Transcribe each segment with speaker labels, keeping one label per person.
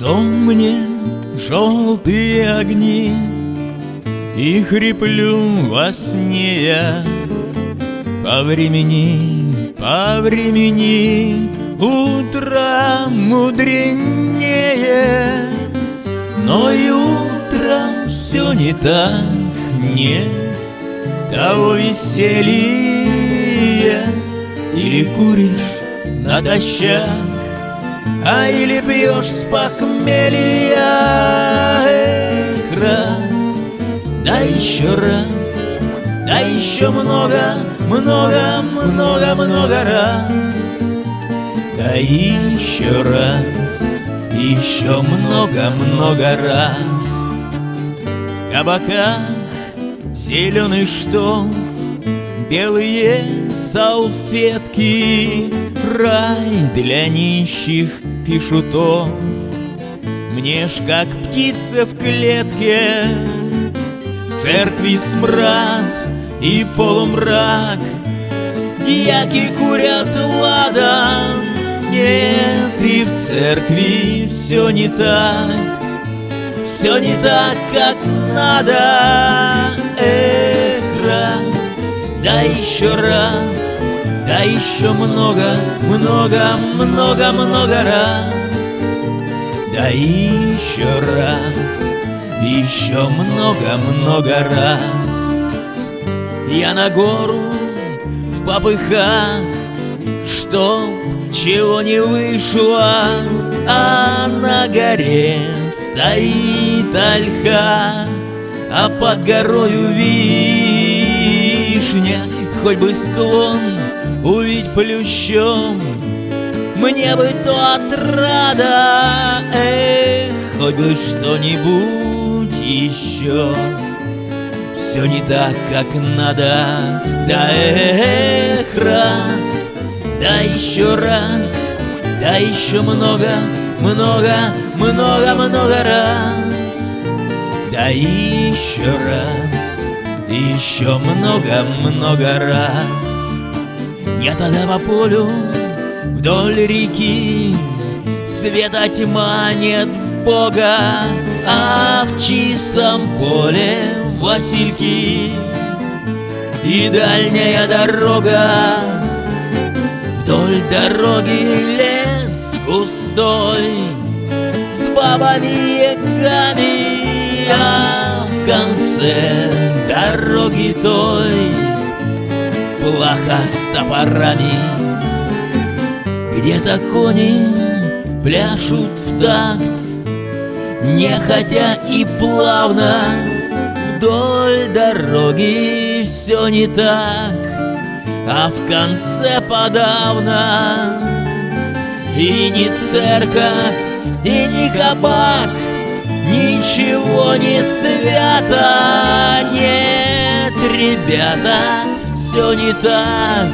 Speaker 1: лицом мне желтые огни И хриплю во сне я. По времени, по времени Утро мудренее Но и утром все не так Нет того веселья. Или куришь натощак А или пьешь с похмелья? Эх, раз, да еще раз Да еще много, много, много, много раз. Да еще раз, еще много, много раз. В кабаках зеленый штоф Белые салфетки. Рай для нищих пишутов Мне ж как птица в клетке. Церкви смрад и полумрак. Дьяки курят ладан. Нет, и в церкви все не так. Все не так, как надо. Эх, раз, да еще раз да еще много, много, много, много раз. Да еще раз, еще много, много раз. Я на гору в попыхах Чтоб чего не вышло А на горе стоит ольха А под горою вишня Хоть бы склон увидеть плющом. Мне бы то отрада, эх, хоть бы что-нибудь еще. Все не так, как надо, да эх, раз, да еще раз Да еще много, много, много, много раз. Да еще раз, еще много, много раз я тогда по полю вдоль реки Света тьма нет Бога А в чистом поле васильки. И дальняя дорога Вдоль дороги лес густой С бабами ягами А в конце дороги той плаха с топорами. Где-то кони пляшут в такт Нехотя и плавно. Вдоль дороги все не так А в конце подавно. И не церковь, и не кабак Ничего не свято ребята все не так,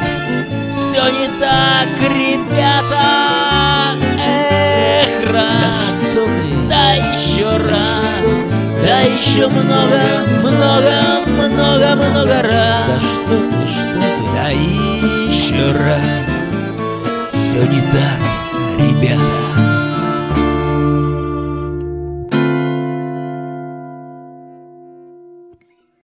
Speaker 1: все не так, ребята. Эх, раз, да еще раз, да еще много, много, много, много раз. Да что ты, что ты? Да еще раз, все не так.